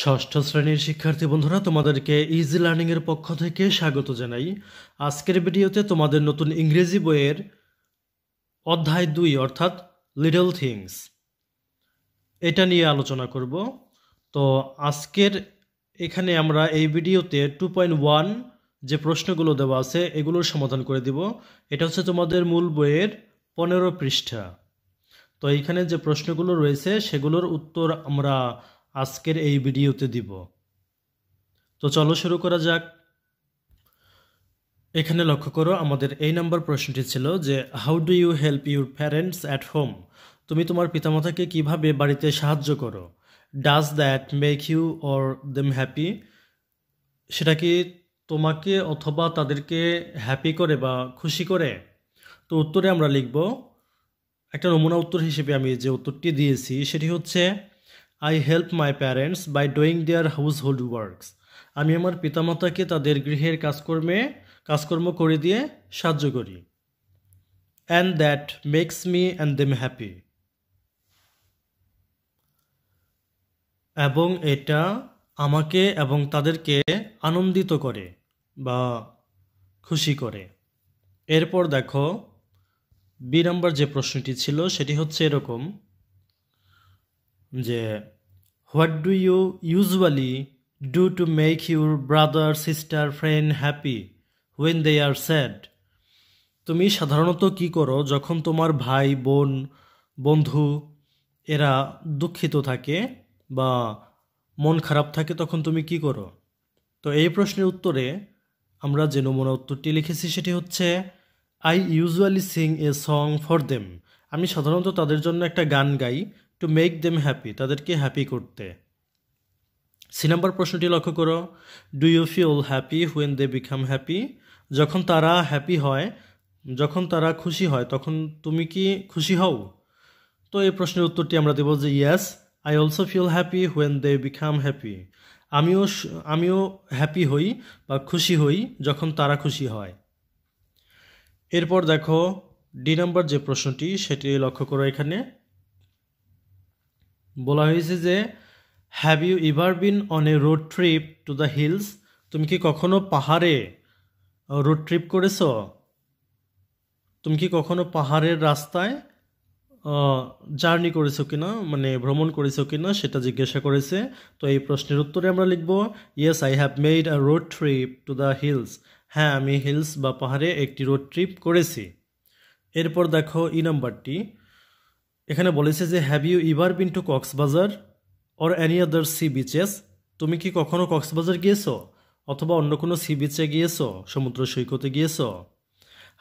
ষষ্ঠ শ্রেণির শিক্ষার্থী বন্ধুরা, তোমাদেরকে ইজি লার্নিংয়ের পক্ষ থেকে স্বাগত জানাই। আজকের ভিডিওতে তোমাদের নতুন ইংরেজি বইয়ের অধ্যায় দুই, অর্থাৎ লিটল থিংস এটা নিয়ে আলোচনা করব। তো আজকের এখানে আমরা এই ভিডিওতে টু পয়েন্ট ওয়ান যে প্রশ্নগুলো দেওয়া আছে, এগুলোর সমাধান করে দিব। এটা হচ্ছে তোমাদের মূল বইয়ের পনেরো পৃষ্ঠা। তো এইখানে যে প্রশ্নগুলো রয়েছে, সেগুলোর উত্তর আমরা আজকের এই ভিডিওতে দিব। তো চলো শুরু করা যাক। এখানে লক্ষ্য করো, আমাদের এই নাম্বার প্রশ্নটি ছিল যে how do you help your parents at home তুমি তোমার পিতামাতাকে কীভাবে বাড়িতে সাহায্য করো? Does that make you or them happy সেটা কি তোমাকে অথবা তাদেরকে হ্যাপি করে বা খুশি করে? তো উত্তরে আমরা লিখব, একটা নমুনা উত্তর হিসেবে আমি যে উত্তরটি দিয়েছি সেটি হচ্ছে I help my parents by doing their household works আমি আমার পিতামাতাকে তাদের গৃহের কাজকর্মে, কাজকর্ম করে দিয়ে সাহায্য করি। And that makes me and them happy এবং এটা আমাকে এবং তাদেরকে আনন্দিত করে বা খুশি করে। এরপর দেখো, বি নম্বর যে প্রশ্নটি ছিল, সেটি হচ্ছে এরকম। যে what do you usually do to make your brother sister friend happy when they are sad তুমি সাধারণত কি করো যখন তোমার ভাই, বোন, বন্ধু এরা দুঃখিত থাকে বা মন খারাপ থাকে তখন তুমি কি করো? তো এই প্রশ্নের উত্তরে আমরা যে নমুনা উত্তরটি লিখেছি সেটি হচ্ছে I usually sing a song for them আমি সাধারণত তাদের জন্য একটা গান গাই টু মেক দেম হ্যাপি তাদেরকে হ্যাপি করতে। সি নাম্বার প্রশ্নটি লক্ষ্য করো। Do you feel happy when they become happy যখন তারা হ্যাপি হয়, যখন তারা খুশি হয়, তখন তুমি কি খুশি হও? তো এই প্রশ্নের উত্তরটি আমরা দেব যে yes I also feel happy when they become happy আমিও আমিও হ্যাপি হই বা খুশি হই যখন তারা খুশি হয়। এরপর দেখো ডি নাম্বার যে প্রশ্নটি, সেটি লক্ষ্য করো এখানে। বলা হয়েছে যে have you ever been on a road trip to the hills তুমি কি কখনো পাহাড়ে রোড ট্রিপ করেছ? তুমি কি কখনো পাহাড়ের রাস্তায় জার্নি করেছ কিনা মানে ভ্রমণ করেছ কিনা সেটা জিজ্ঞাসা করেছে? তো এই প্রশ্নের উত্তরে আমরা লিখব yes I have made a road trip to the hills হ্যাঁ আমি হিলস বা পাহাড়ে একটি রোড ট্রিপ করেছি। এরপর দেখো ই নাম্বারটি। এখানে বলেছে যে have you ever been to Cox's Bazar or any other sea beaches তুমি কি কখনো কক্সবাজার গিয়েছো অথবা অন্য কোনো সি বিচে গিয়েছো, সমুদ্র সৈকতে গিয়েছো?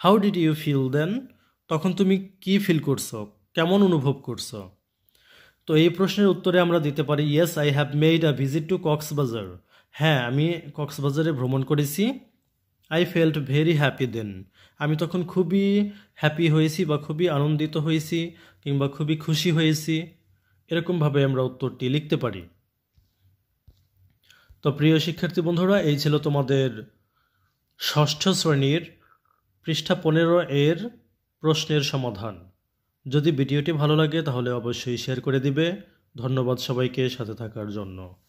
How did you feel then তখন তুমি কি ফিল করছ? কেমন অনুভব করছ? তো এই প্রশ্নের উত্তরে আমরা দিতে পারি yes I have made a visit to Cox's Bazar হ্যাঁ আমি কক্সবাজারে ভ্রমণ করেছি। I felt very happy then আমি তখন খুবই হ্যাপি হয়েছি বা খুবই আনন্দিত হয়েছি কিংবা খুবই খুশি হয়েছি। এরকমভাবে আমরা উত্তরটি লিখতে পারি। তো প্রিয় শিক্ষার্থী বন্ধুরা, এই ছিল তোমাদের ষষ্ঠ শ্রেণির পৃষ্ঠা পনেরো এর প্রশ্নের সমাধান। যদি ভিডিওটি ভালো লাগে তাহলে অবশ্যই শেয়ার করে দিবে। ধন্যবাদ সবাইকে সাথে থাকার জন্য।